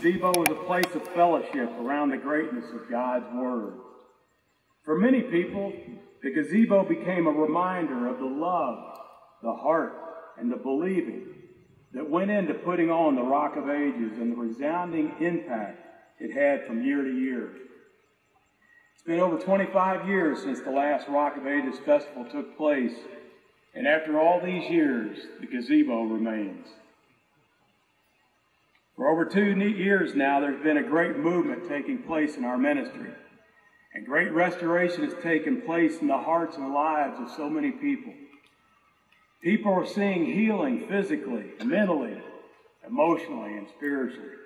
gazebo was a place of fellowship around the greatness of God's Word. For many people, the gazebo became a reminder of the love, the heart, and the believing that went into putting on the Rock of Ages and the resounding impact it had from year to year. It's been over 25 years since the last Rock of Ages festival took place, and after all these years, the gazebo remains. For over two years now, there's been a great movement taking place in our ministry, and great restoration has taken place in the hearts and lives of so many people. People are seeing healing physically, mentally, emotionally, and spiritually.